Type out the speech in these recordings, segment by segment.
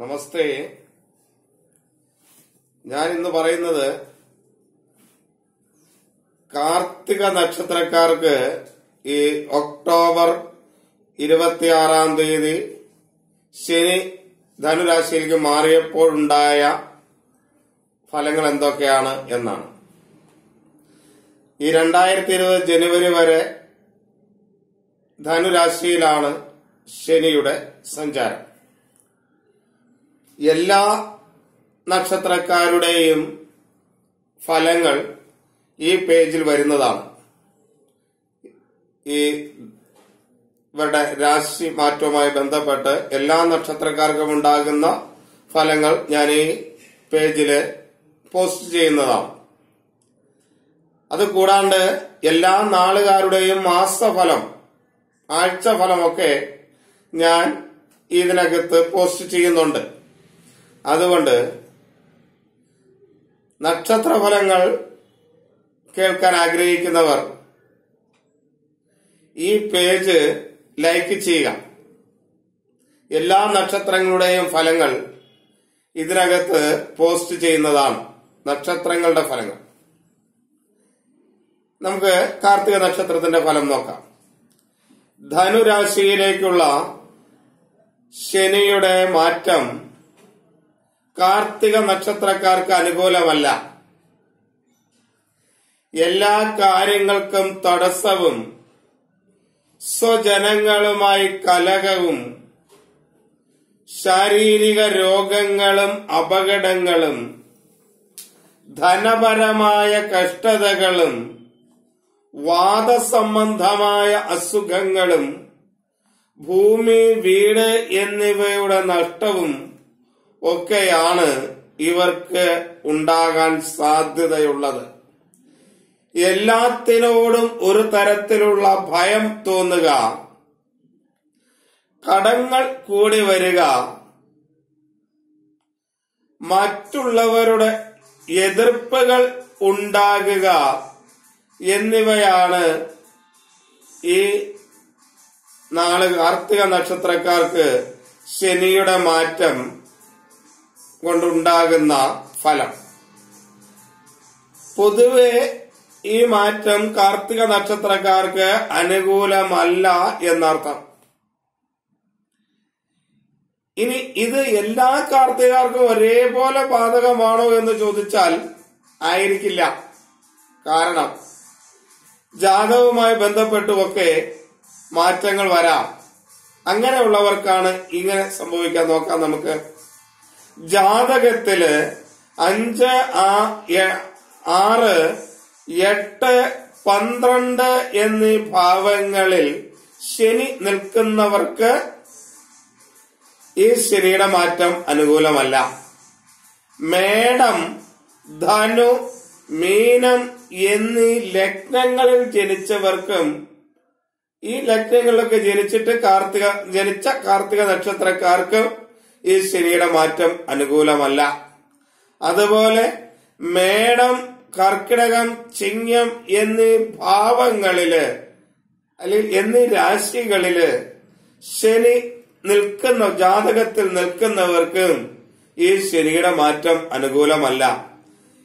നമസ്തേ. ഞാൻ ഇന്ന് പറയുന്നത് കാർത്തിക നക്ഷത്രക്കാർക്ക് ഈ ഒക്ടോബർ ഇരുപത്തിയാറാം തീയതി ശനി ധനുരാശിയിലേക്ക് മാറിയപ്പോഴുണ്ടായ ഫലങ്ങൾ എന്തൊക്കെയാണ് എന്നാണ്. ഈ രണ്ടായിരത്തി ഇരുപത് ജനുവരി വരെ ധനുരാശിയിലാണ് ശനിയുടെ സഞ്ചാരം. എല്ലാ നക്ഷത്രക്കാരുടെയും ഫലങ്ങൾ ഈ പേജിൽ വരുന്നതാണ്. ഈ ഇവരുടെ രാശി മാറ്റവുമായി ബന്ധപ്പെട്ട് എല്ലാ നക്ഷത്രക്കാർക്കും ഉണ്ടാകുന്ന ഫലങ്ങൾ ഞാൻ ഈ പേജിൽ പോസ്റ്റ് ചെയ്യുന്നതാണ്. അത് കൂടാണ്ട് എല്ലാ നാളുകാരുടെയും മാസഫലം ആഴ്ചഫലമൊക്കെ ഞാൻ ഇതിനകത്ത് പോസ്റ്റ് ചെയ്യുന്നുണ്ട്. അതുകൊണ്ട് നക്ഷത്രഫലങ്ങൾ കേൾക്കാൻ ആഗ്രഹിക്കുന്നവർ ഈ പേജ് ലൈക്ക് ചെയ്യുക. എല്ലാ നക്ഷത്രങ്ങളുടെയും ഫലങ്ങൾ ഇതിനകത്ത് പോസ്റ്റ് ചെയ്യുന്നതാണ് നക്ഷത്രങ്ങളുടെ ഫലങ്ങൾ. നമുക്ക് കാർത്തിക നക്ഷത്രത്തിന്റെ ഫലം നോക്കാം. ധനുരാശിയിലേക്കുള്ള ശനിയുടെ മാറ്റം കാർത്തിക നക്ഷത്രക്കാർക്ക് അനുകൂലമല്ല. എല്ലാ കാര്യങ്ങൾക്കും തടസ്സവും സ്വജനങ്ങളുമായി കലകവും ശാരീരിക രോഗങ്ങളും അപകടങ്ങളും ധനപരമായ കഷ്ടതകളും വാദസംബന്ധമായ അസുഖങ്ങളും ഭൂമി വീട് എന്നിവയുടെ നഷ്ടവും ഒക്കെയാണ് ഇവർക്ക് ഉണ്ടാകാൻ സാധ്യതയുള്ളത്. എല്ലാത്തിനോടും ഒരു തരത്തിലുള്ള ഭയം തോന്നുക കടങ്ങൾ കൂടി വരിക മറ്റുള്ളവരുടെ എതിർപ്പുകൾ ഉണ്ടാകുക എന്നിവയാണ് ഈ നാല് കാർത്തിക നക്ഷത്രക്കാർക്ക് ശനിയുടെ മാറ്റം. കൊണ്ടുണ്ടാകുന്ന ഫലം. പൊതുവെ ഈ മാറ്റം കാർത്തിക നക്ഷത്രക്കാർക്ക് അനുകൂലമല്ല എന്നർത്ഥം. ഇനി ഇത് എല്ലാ കാർത്തികാർക്കും ഒരേപോലെ ബാധകമാണോ എന്ന് ചോദിച്ചാൽ ആയിരിക്കില്ല. കാരണം ജാതകവുമായി ബന്ധപ്പെട്ടുമൊക്കെ മാറ്റങ്ങൾ വരാം. അങ്ങനെയുള്ളവർക്കാണ് ഇങ്ങനെ സംഭവിക്കാൻ നോക്കാം നമുക്ക്. ജാതകത്തിൽ അഞ്ച് ആറ് എട്ട് പന്ത്രണ്ട് എന്നീ ഭാവങ്ങളിൽ ശനി നിൽക്കുന്നവർക്ക് ഈ ശനിയുടെ മാറ്റം അനുകൂലമല്ല. മേടം ധനു മീനം എന്നീ ലഗ്നങ്ങളിൽ ജനിച്ചവർക്കും ഈ ലഗ്നങ്ങളിലൊക്കെ ജനിച്ചിട്ട് കാർത്തിക ജനിച്ച കാർത്തിക നക്ഷത്രക്കാർക്ക് ഈ ശനിയുടെ മാറ്റം അനുകൂലമല്ല. അതുപോലെ മേടം കർക്കിടകം ചിങ്ങം എന്നീ ഭാവങ്ങളിൽ അല്ലെങ്കിൽ എന്നീ രാശികളിൽ ശനി നിൽക്കുന്ന ജാതകത്തിൽ നിൽക്കുന്നവർക്ക് ഈ ശനിയുടെ മാറ്റം അനുകൂലമല്ല.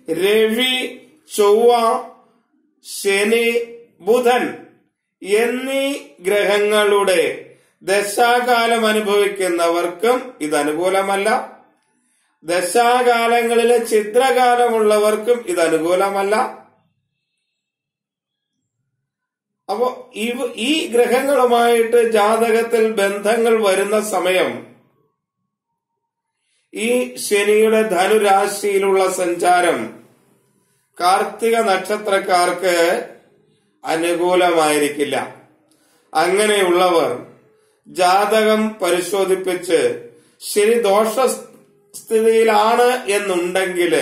രവി ചൊവ്വ ശനി ബുധൻ എന്നീ ഗ്രഹങ്ങളുടെ ദശാകാലം അനുഭവിക്കുന്നവർക്കും ഇത് അനുകൂലമല്ല ദശാകാലങ്ങളിലെ ചിത്രകാലമുള്ളവർക്കും ഇത് അനുകൂലമല്ല അപ്പോ ഇവ ഈ ഗ്രഹങ്ങളുമായിട്ട് ജാതകത്തിൽ ബന്ധങ്ങൾ വരുന്ന സമയം ഈ ശനിയുടെ ധനുരാശിയിലുള്ള സഞ്ചാരം കാർത്തിക നക്ഷത്രക്കാർക്ക് അനുകൂലമായിരിക്കില്ല. അങ്ങനെയുള്ളവർ ജാതകം പരിശോധിപ്പിച്ച് ശനി ദോഷ സ്ഥിതിയിലാണ് എന്നുണ്ടെങ്കിൽ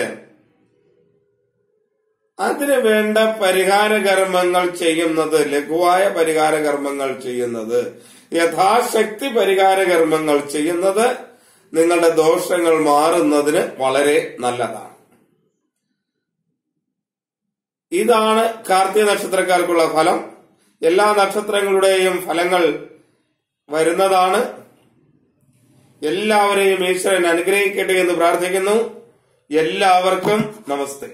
അതിന് വേണ്ട പരിഹാര കർമ്മങ്ങൾ ചെയ്യുന്നത് ലഘുവായ പരിഹാര കർമ്മങ്ങൾ ചെയ്യുന്നത് യഥാശക്തി പരിഹാര കർമ്മങ്ങൾ ചെയ്യുന്നത് നിങ്ങളുടെ ദോഷങ്ങൾ മാറുന്നതിന് വളരെ നല്ലതാണ്. ഇതാണ് കാർത്തിക നക്ഷത്രക്കാർക്കുള്ള ഫലം. എല്ലാ നക്ഷത്രങ്ങളുടെയും ഫലങ്ങൾ വരുന്നതാണ്. എല്ലാവരെയും ഈശ്വരൻ അനുഗ്രഹിക്കട്ടെ എന്ന് പ്രാർത്ഥിക്കുന്നു. എല്ലാവർക്കും നമസ്തേ.